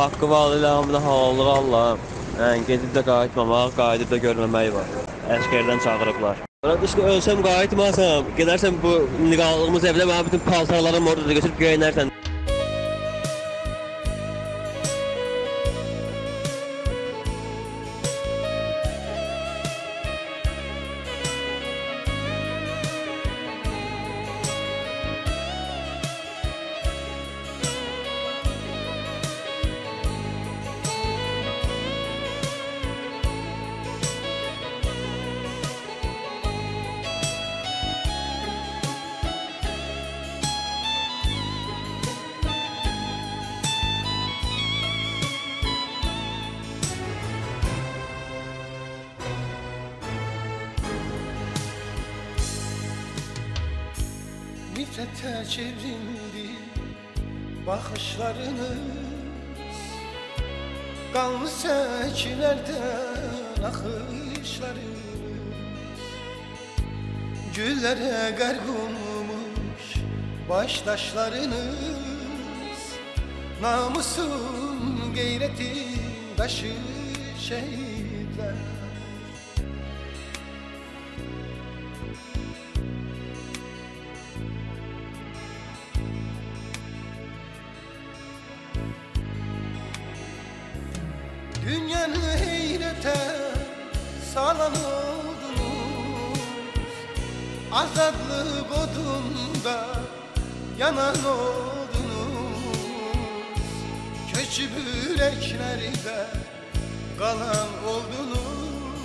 Haqqı valilərimdə haldır Allahım. Yəni gedib də qayıtmamaq, qayıdıb da görməmək var. Əskərdən çağırıblar. Mən işte ölsəm qayıtmasam, gedərsən bu niqallığımız evdə mənim bütün paltarlarım orada da götürüb geyinərsən. Nifrete çevrildi bakışlarınız. Kanlı seçilerden akışlarınız Güllere garg olmuş baştaşlarınız Namusun gayretin taşı şehitler Dünyanı heyrete salan oldunuz Azadlık odunda yanan oldunuz Köçüp yüreklerde kalan oldunuz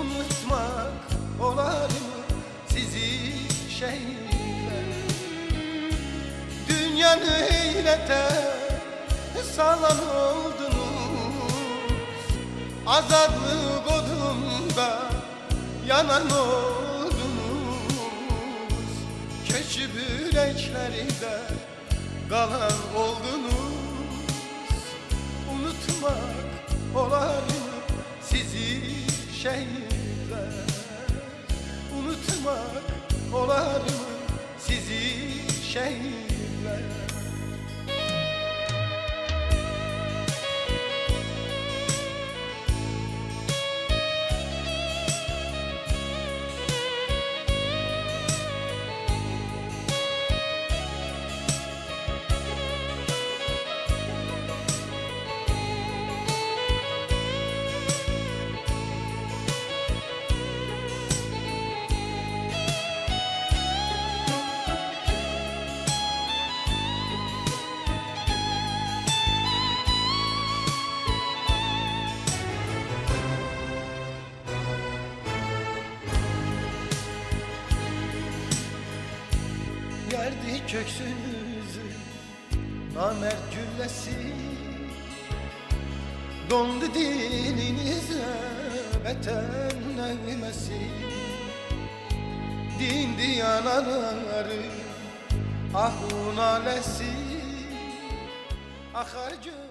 Unutmak olar mı sizi şehitler Dünyanı heyrete salan oldunuz Azadlık odunda yanan oldunuz. Köçüp yüreklerinde kalan oldunuz. Unutmak olar mı sizi şehitler Unutmak olar mı sizi şehitler Yerdi köksünüzü namert güllesi. Dondu dilinize beten nevmesi. Dindi yanaları ahun alesi. Akar göz